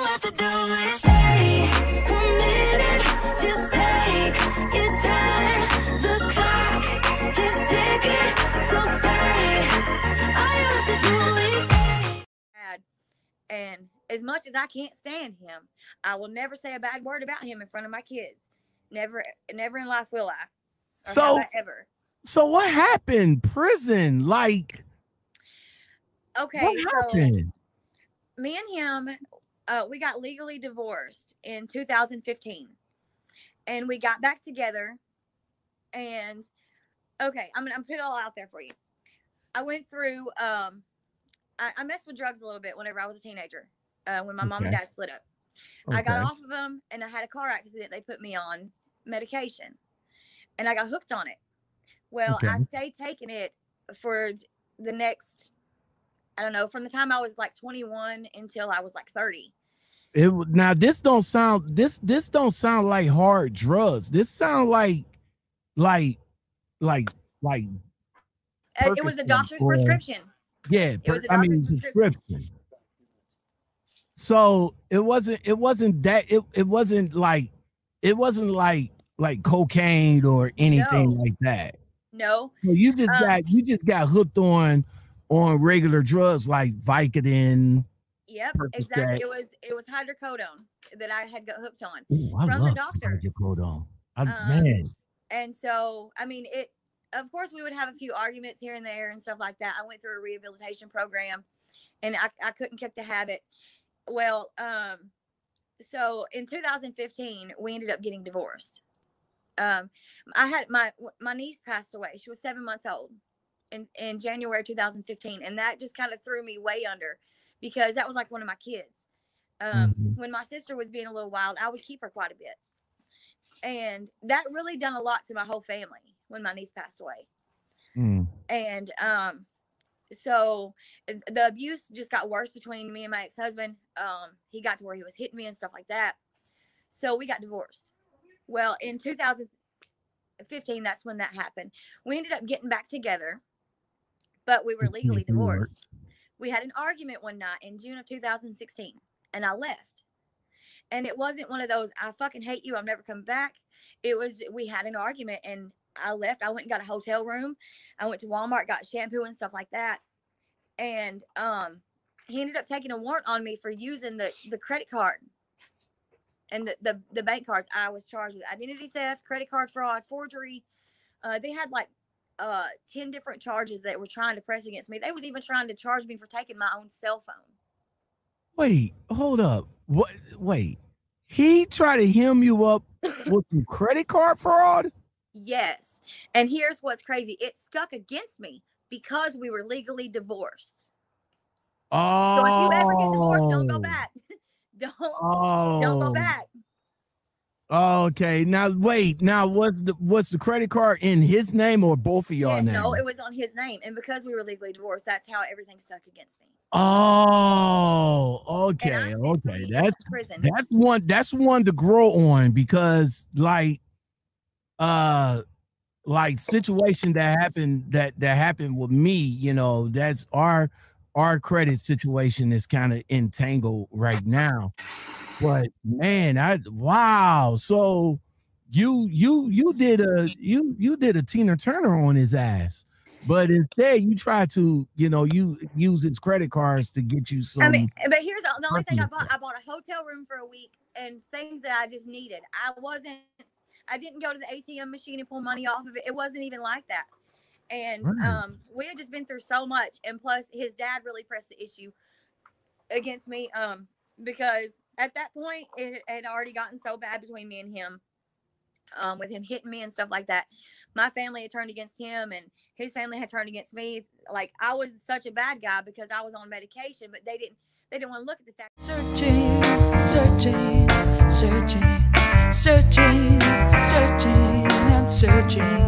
you have to do is stay a minute. Just take your time. The clock is ticking, so stay. All you have to do is stay. bad. And as much as I can't stand him, I will never say a bad word about him in front of my kids. Never, never in life will I. Or So- I ever. So what happened? Prison? Like Okay, what so happened? me and him, uh, we got legally divorced in 2015, and we got back together. And okay, I'm gonna I'm put it all out there for you. I went through. Um, I, I messed with drugs a little bit whenever I was a teenager. Uh, when my mom and dad split up, I got off of them, and I had a car accident. They put me on medication, and I got hooked on it. Well, I stayed taking it for the next I don't know, from the time I was like 21 until I was like 30. It now this don't sound this this don't sound like hard drugs. This sound like like like like Uh, It was a doctor's or- prescription. yeah. It was per- a I mean doctor's prescription. So it wasn't it wasn't that it, it wasn't like it wasn't like like cocaine or anything No. like that. No, So you just Um, got you just got hooked on on regular drugs like Vicodin. Yep, exactly. It was it was hydrocodone that I had got hooked on. Ooh, From the doctor. hydrocodone. I, Um, man, And so, I mean, it of course we would have a few arguments here and there and stuff like that. I went through a rehabilitation program and I, I couldn't kick the habit. Well, um, so in 2015, we ended up getting divorced. Um, I had my my niece passed away. She was seven months old in in January 2015, and that just kind of threw me way under because that was like one of my kids. Um, Mhm. When my sister was being a little wild, I would keep her quite a bit, and that really done a lot to my whole family when my niece passed away. Mm. and um so the abuse just got worse between me and my ex-husband. Um he got to where he was hitting me and stuff like that. So we got divorced. Well in 2015 that's when that happened. We ended up getting back together but we were legally divorced we had an argument one night in june of 2016 and i left and it wasn't one of those i fucking hate you i'm never coming back it was we had an argument and i left i went and got a hotel room I went to Walmart, got shampoo and stuff like that. And um he ended up taking a warrant on me for using the the credit card and the, the, the bank cards. I was charged with identity theft, credit card fraud, forgery. Uh, they had like uh 10 different charges that were trying to press against me. They was even trying to charge me for taking my own cell phone. Wait, hold up. What? Wait, he tried to hem you up with some credit card fraud. Yes. And here's what's crazy. It stuck against me because we were legally divorced. Oh, So if you ever get divorced, don't go back. don't Oh, don't go back. Okay, now wait. Now, what's the what's the credit card in his name or both of y'all Yeah, name? no, it was on his name, and because we were legally divorced, that's how everything stuck against me. oh, okay, okay. That's prison. that's one that's one to grow on because like uh like situation that happened that that happened with me you know that's our our credit situation is kind of entangled right now but man i wow so you you you did a you you did a tina turner on his ass but instead you try to you know you use his credit cards to get you some I mean, but here's the, the only thing I bought. I bought a hotel room for a week and things that I just needed. I wasn't. I didn't go to the ATM machine and pull money off of it. It wasn't even like that. And Right. um, we had just been through so much, and plus his dad really pressed the issue against me. Um, because at that point it had already gotten so bad between me and him. Um, with him hitting me and stuff like that, my family had turned against him, and his family had turned against me. Like I was such a bad guy because I was on medication, but they didn't. They didn't want to look at the fact. Searching, searching, searching, searching, searching, and searching,